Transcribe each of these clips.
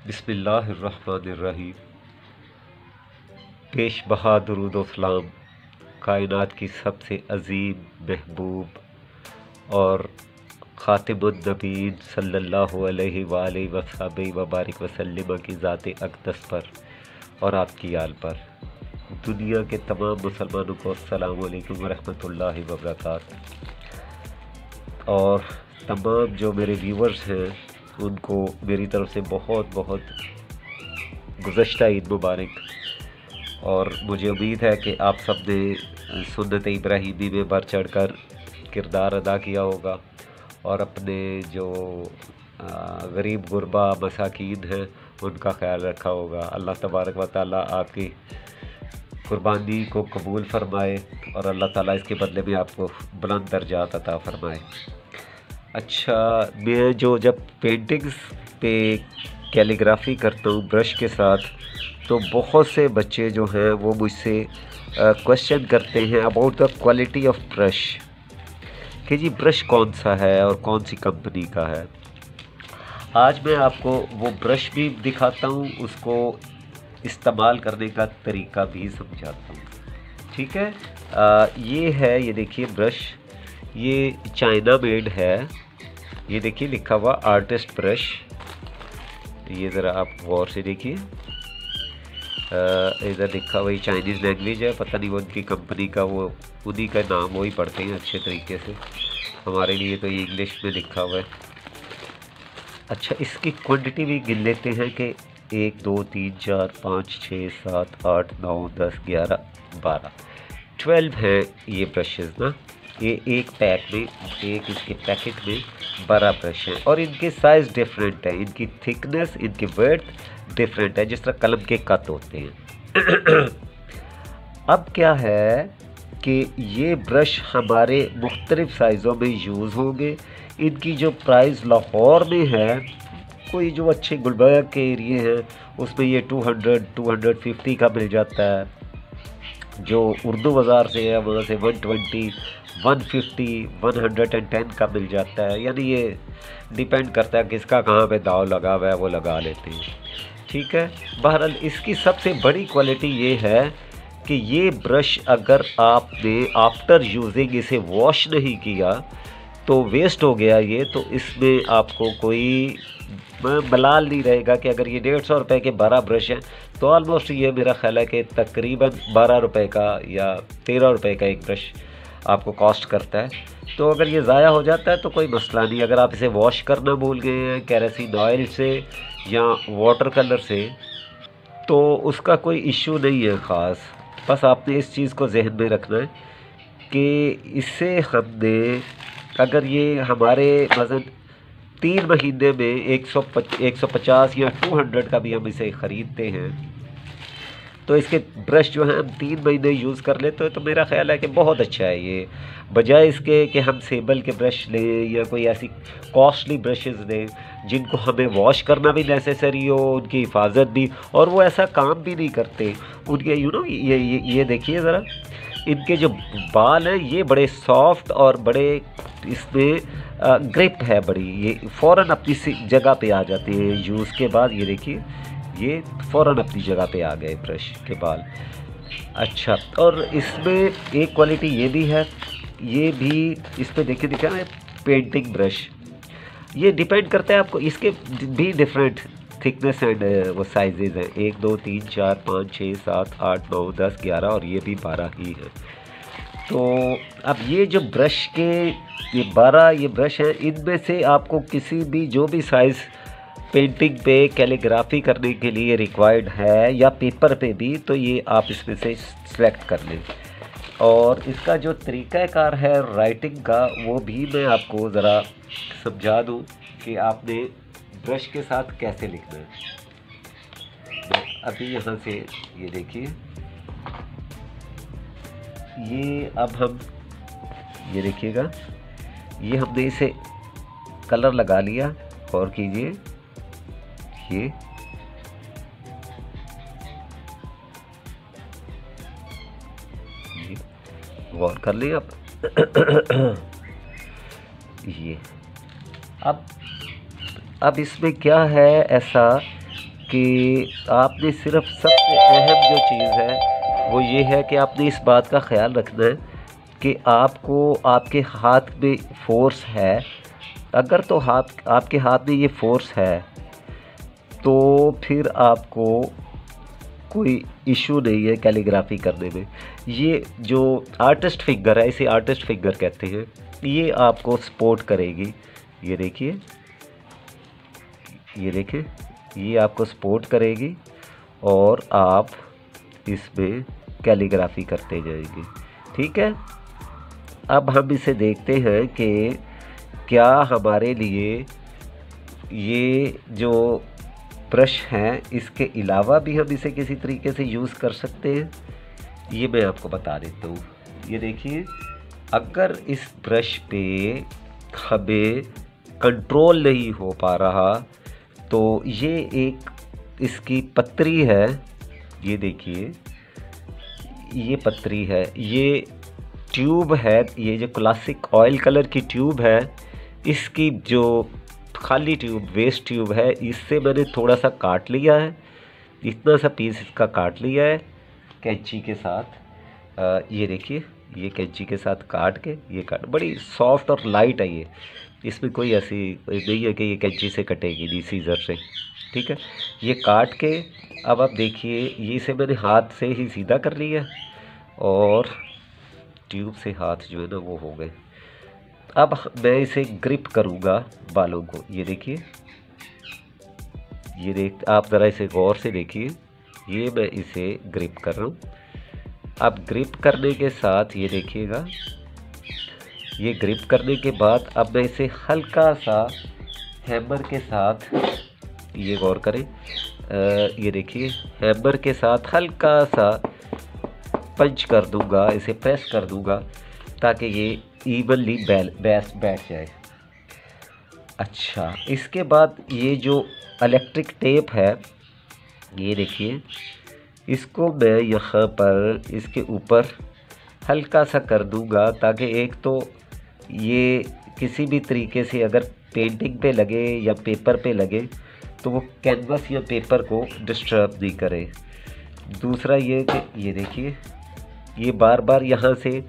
बिस्मिल्लाहिर्रहमानिर्रहीम। पेश बहादुरुदोसलाम कायनात की सबसे अजीम, महबूब और ख़ातिमुन्नबीन सल्लल्लाहु अलैहि वसल्लम वबारक वसल्लम की ज़ात अकदस पर और आपकी आल पर। दुनिया के तमाम मुसलमानों को अस्सलाम वालेकुम रहमतुल्लाहि व और तमाम जो मेरे व्यूवर्स हैं उनको मेरी तरफ़ से बहुत बहुत गुज्त ईद मुबारक। और मुझे उम्मीद है कि आप सबने सुन्नत इब्राहिमी में बढ़ चढ़ कर किरदार अदा किया होगा और अपने जो गरीब गुरबा मसाकिन हैं, उनका ख्याल रखा होगा। अल्लाह तबारक व ताली आपकी कुर्बानी को कबूल फरमाए और अल्लाह ताला इसके बदले में आपको बुलंद दर्जात अता फरमाए। अच्छा मैं जो जब पेंटिंग्स पे कैलीग्राफी करता हूँ ब्रश के साथ तो बहुत से बच्चे जो हैं वो मुझसे क्वेश्चन करते हैं about the quality of brush कि जी ब्रश कौन सा है और कौन सी कंपनी का है? आज मैं आपको वो ब्रश भी दिखाता हूँ उसको इस्तेमाल करने का तरीका भी समझाता हूँ। ठीक है? आ, ये है ये देखिए ब्रश ये चाइना मेड है। ये देखिए, लिखा हुआ आर्टिस्ट ब्रश। ये ज़रा आप गौर से देखिए। इधर लिखा हुआ चाइनीज़ लैंग्वेज है। पता नहीं वो उनकी कंपनी का, वो उन्हीं का नाम वही पढ़ते हैं अच्छे तरीके से। हमारे लिए तो ये इंग्लिश में लिखा हुआ है। अच्छा इसकी क्वांटिटी भी गिन लेते हैं कि एक, दो, तीन, चार, पाँच, छः, सात, आठ, नौ, दस, ग्यारह, बारह। ट्वेल्व है ये ब्रशेज़ ना। ये एक पैक में एक इसके पैकेट में बड़ा ब्रश है। और इनके साइज़ डिफरेंट है। इनकी थिकनेस इनकी वर्थ डिफरेंट है, जिस तरह कलम के कत होते हैं। अब क्या है कि ये ब्रश हमारे मुख्तलिफ़ साइज़ों में यूज़ होंगे। इनकी जो प्राइस लाहौर में है, कोई जो अच्छे गुलबर्ग के एरिए हैं, उसमें ये 200 250 का मिल जाता है। जो उर्दू बाज़ार से है वहाँ से 120 150 110 का मिल जाता है। यानी ये डिपेंड करता है किसका कहाँ पे दाव लगा हुआ है, वो लगा लेते हैं। ठीक है? बहरहाल, इसकी सबसे बड़ी क्वालिटी ये है कि ये ब्रश अगर आपने आफ्टर यूजिंग इसे वॉश नहीं किया तो वेस्ट हो गया ये तो इसमें आपको कोई मलाल नहीं रहेगा कि अगर ये डेढ़ सौ रुपये के बारह ब्रश हैं तो ऑलमोस्ट ये मेरा ख्याल है कि तकरीबन बारह रुपये का या तेरह रुपये का एक ब्रश आपको कॉस्ट करता है। तो अगर ये ज़ाया हो जाता है तो कोई मसला नहीं। अगर आप इसे वॉश करना भूल गए हैं कैरासिन ऑयल से या वाटर कलर से तो उसका कोई इशू नहीं है ख़ास। बस आपने इस चीज़ को जहन में रखना है कि इससे हमने, अगर ये हमारे वज़न तीन महीने में एक सौ एक सौ पचास या टू हंड्रेड का भी हम इसे ख़रीदते हैं। तो इसके ब्रश जो हैं हम तीन महीने यूज़ कर लेते हैं। तो मेरा ख्याल है कि बहुत अच्छा है ये। बजाय इसके कि हम सेबल के ब्रश लें या कोई ऐसी कॉस्टली ब्रशेज़ लें जिनको हमें वॉश करना भी नेसेसरी हो उनकी हिफाजत भी और वो ऐसा काम भी नहीं करते। उनके यू नो ये ये, ये देखिए ज़रा। इनके जो बाल हैं ये बड़े सॉफ्ट और बड़े इसमें ग्रिप है बड़ी। ये फ़ौर अपनी जगह पे आ जाती है। यूज़ के बाद, ये देखिए, ये फ़ौर अपनी जगह पे आ गए ब्रश के बाल। अच्छा और इसमें एक क्वालिटी ये भी है। ये भी इस पर देखिए दिखा ना पेंटिंग ब्रश ये डिपेंड करता है आपको, इसके भी डिफरेंट थिकनेस एंड वो साइजेज हैं। एक, दो, तीन, चार, पाँच, छः, सात, आठ, नौ, दस, ग्यारह और ये भी बारह ही है। तो अब ये जो ब्रश के, ये बारह ये ब्रश हैं, इनमें से आपको किसी भी, जो भी साइज़ पेंटिंग पे कैलीग्राफी करने के लिए रिक्वायर्ड है, या पेपर पे भी तो ये आप इसमें से सिलेक्ट कर लें। और इसका जो तरीक़ाकार है राइटिंग का, वो भी मैं आपको ज़रा समझा दूँ कि आपने ब्रश के साथ कैसे लिखना है। अभी यहाँ से ये देखिए। ये अब हम, ये देखिएगा, ये हमने इसे कलर लगा लिया और कीजिए देखिए गौर कर लिया अब ये। अब अब इसमें क्या है ऐसा कि आपने सिर्फ़ सबसे अहम जो चीज़ है वो ये है कि आपने इस बात का ख्याल रखना है कि आपको, आपके हाथ में फोर्स है। अगर तो हाथ, आपके हाथ में ये फोर्स है तो फिर आपको कोई इशू नहीं है कैलीग्राफी करने में। ये जो आर्टिस्ट फिगर है, इसे आर्टिस्ट फिगर कहते हैं, ये आपको सपोर्ट करेगी। ये देखिए ये देखिए, ये आपको सपोर्ट करेगी और आप इसमें कैलीग्राफी करते जाएँगे। ठीक है? अब हम इसे देखते हैं कि क्या हमारे लिए ये जो ब्रश हैं, इसके अलावा भी हम इसे किसी तरीके से यूज़ कर सकते हैं? ये मैं आपको बता देता हूँ। ये देखिए, अगर इस ब्रश पे हमें कंट्रोल नहीं हो पा रहा तो ये एक इसकी पत्री है। ये देखिए ये पत्री है ये ट्यूब है ये जो क्लासिक ऑयल कलर की ट्यूब है इसकी जो खाली ट्यूब वेस्ट ट्यूब है इससे मैंने थोड़ा सा काट लिया है इतना सा पीस इसका काट लिया है कैंची के साथ। आ, ये देखिए ये कैंची के साथ काट के ये काट बड़ी सॉफ्ट और लाइट है ये। इसमें कोई ऐसी नहीं है कि ये कैंची से कटेगी नहीं, सीज़र से। ठीक है? ये काट के अब आप देखिए, ये इसे मैंने हाथ से ही सीधा कर लिया और ट्यूब से हाथ जो है ना वो हो गए। अब मैं इसे ग्रिप करूँगा बालों को। ये देखिए। ये देख, आप ज़रा इसे गौर से देखिए। ये मैं इसे ग्रिप कर रहा हूँ। अब ग्रिप करने के साथ ये देखिएगा ये ग्रिप करने के बाद अब मैं इसे हल्का सा हैमर के साथ ये गौर करें आ, ये देखिए हैमर के साथ हल्का सा पंच कर दूँगा इसे प्रेस कर दूँगा ताकि ये इवनली बैल बैस बैठ जाए। अच्छा इसके बाद ये जो इलेक्ट्रिक टेप है ये देखिए इसको मैं यहाँ पर इसके ऊपर हल्का सा कर दूँगा ताकि एक तो ये किसी भी तरीके से अगर पेंटिंग पे लगे या पेपर पे लगे तो वो कैनवस या पेपर को डिस्टर्ब नहीं करे। दूसरा ये कि, ये देखिए, ये बार बार यहाँ से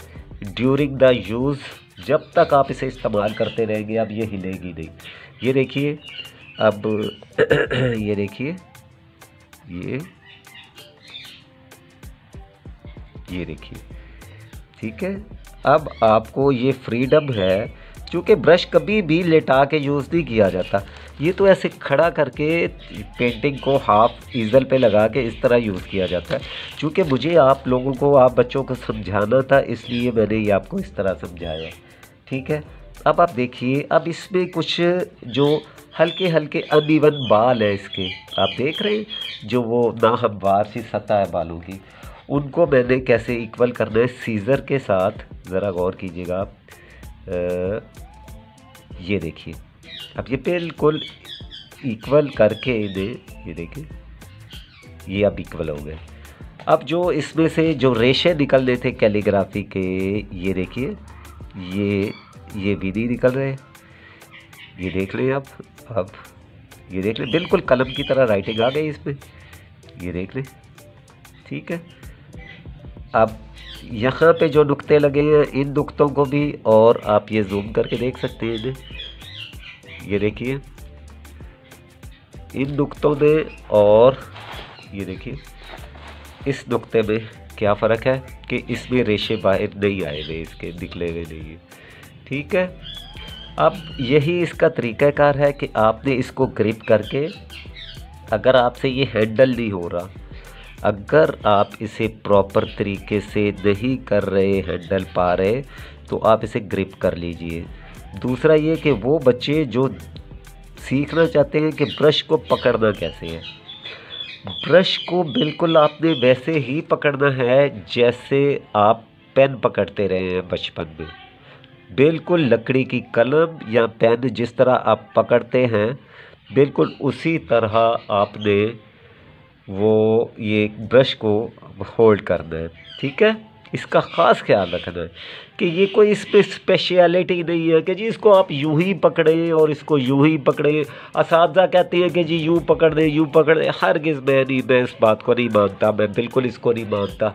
ड्यूरिंग द यूज़ जब तक आप इसे इस्तेमाल करते रहेंगे, अब ये हिलेगी नहीं। ये देखिए, अब ये देखिए, ये ये देखिए, ठीक है? अब आपको ये फ्रीडम है क्योंकि ब्रश कभी भी लेटा के यूज़ नहीं किया जाता। ये तो ऐसे खड़ा करके पेंटिंग को हाफ़ ईजल पे लगा के इस तरह यूज़ किया जाता है। क्योंकि मुझे आप लोगों को, आप बच्चों को समझाना था, इसलिए मैंने ये आपको इस तरह समझाया। ठीक है? अब आप देखिए, अब इसमें कुछ जो हल्के हल्के अनइवन बाल है इसके। आप देख रहे हैं, जो वो नाहमवार सी सतह है बालों की। उनको मैंने कैसे इक्वल करना है? सीज़र के साथ ज़रा गौर कीजिएगा आप। ये देखिए। अब ये बिल्कुल इक्वल करके इन्हें ये देखिए। ये अब इक्वल हो गए। अब जो इसमें से जो रेशे निकल रहे थे कैलीग्राफी के, ये देखिए। ये ये भी नहीं निकल रहे। ये देख लें आप, अब ये देख लें। बिल्कुल कलम की तरह राइटिंग आ गई इसमें। ये देख लें। ठीक है। अब यहाँ पे जो नुक्ते लगे हैं, इन नुक्तों को भी और आप ये जूम करके देख सकते हैं। इन्हें ये देखिए। इन नुक्तों में और, ये देखिए, इस नुक्ते में क्या फ़र्क है कि इसमें रेशे बाहर नहीं आए हुए, इसके निकले हुए नहीं है। ठीक है? अब यही इसका तरीक़ाकार है कि आपने इसको ग्रिप करके, अगर आपसे ये हैंडल नहीं हो रहा अगर आप इसे प्रॉपर तरीके से नहीं कर रहे हैंडल पा रहे तो आप इसे ग्रिप कर लीजिए। दूसरा ये कि वो बच्चे जो सीखना चाहते हैं कि ब्रश को पकड़ना कैसे है। ब्रश को बिल्कुल आपने वैसे ही पकड़ना है जैसे आप पेन पकड़ते रहे हैं बचपन में। बिल्कुल लकड़ी की कलम या पेन जिस तरह आप पकड़ते हैं, बिल्कुल उसी तरह आपने वो ये ब्रश को होल्ड करना है ठीक है? इसका ख़ास ख्याल रखना है कि ये कोई इसमें स्पेशलिटी नहीं है कि जी इसको आप यूँ ही पकड़ें और इसको यूँ ही पकड़ें। इस कहते हैं कि जी यूँ पकड़ दें, यूँ पकड़ दें। हर किस मैं नहीं, मैं इस बात को नहीं मानता, मैं बिल्कुल इसको नहीं मानता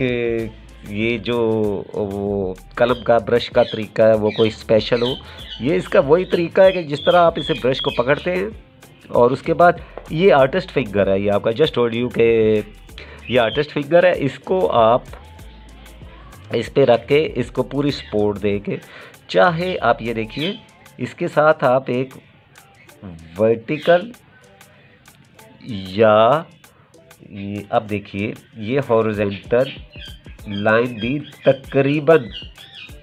कि ये जो वो कलम का, ब्रश का तरीका है, वो कोई स्पेशल हो। ये इसका वही तरीका है कि जिस तरह आप इसे ब्रश को पकड़ते हैं और उसके बाद ये आर्टिस्ट फिंगर है, ये आपका जस्ट होल्ड यू के ये आर्टिस्ट फिंगर है, इसको आप इस पर रख के, इसको पूरी सपोर्ट दे के, चाहे आप ये देखिए, इसके साथ आप एक वर्टिकल या ये, अब देखिए, ये हॉरिजेंटल लाइन भी तकरीबन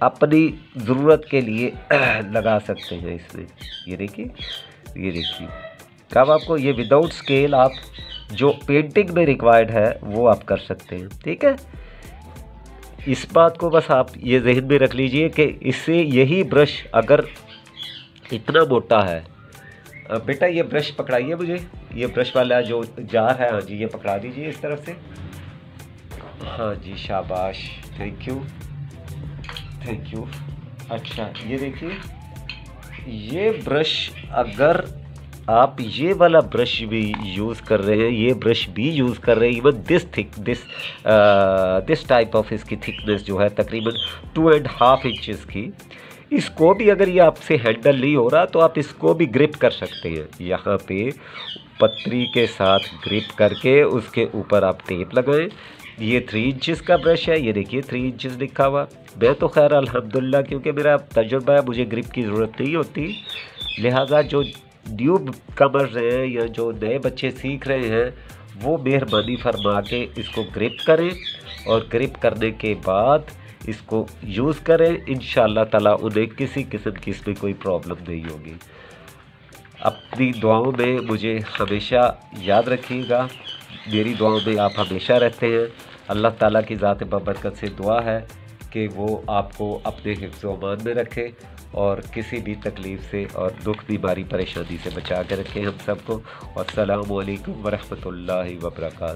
अपनी ज़रूरत के लिए लगा सकते हैं इसमें। ये देखिए ये देखिए। कब आपको ये विदाउट स्केल आप जो पेंटिंग में रिक्वायर्ड है, वो आप कर सकते हैं, ठीक है? इस बात को बस आप ये जहन में रख लीजिए कि इससे यही ब्रश अगर इतना मोटा है बेटा ये ब्रश पकड़ाइए मुझे। ये ब्रश वाला जो जार है हाँ जी, ये पकड़ा दीजिए इस तरफ़ से। हाँ जी, शाबाश। थैंक यू थैंक यू अच्छा ये देखिए। ये ब्रश अगर आप ये वाला ब्रश भी यूज़ कर रहे हैं, ये ब्रश भी यूज़ कर रहे हैं even this thick this this type of इसकी थिकनेस जो है तकरीबन टू एंड हाफ़ इंचज़ की। इसको भी अगर ये आपसे हैंडल नहीं हो रहा तो आप इसको भी ग्रिप कर सकते हैं। यहाँ पे पत्री के साथ ग्रिप करके उसके ऊपर आप टेप लगाएँ। ये थ्री इंचज़ का ब्रश है, ये देखिए थ्री इंचज़ लिखा हुआ। मैं तो खैर, अल्हम्दुलिल्लाह, क्योंकि मेरा तजुर्बा है, मुझे ग्रिप की ज़रूरत नहीं होती। लिहाजा जो न्यू कमर्स हैं या जो नए बच्चे सीख रहे हैं, वो मेहरबानी फरमा के इसको ग्रिप करें और ग्रिप करने के बाद इसको यूज़ करें। इन ताला उन्हें किसी किस्म की इसमें कोई प्रॉब्लम नहीं होगी। अपनी दुआओं में मुझे हमेशा याद रखिएगा। मेरी दुआओं में आप हमेशा रहते हैं। अल्लाह ताला की ज़ात बबरकत से दुआ है। कि वो आपको अपने हिफ्ज़ मान में रखें और किसी भी तकलीफ़ से और दुख, बीमारी, परेशानी से बचा के रखें हम सबको। असलकम वरहमल वर्का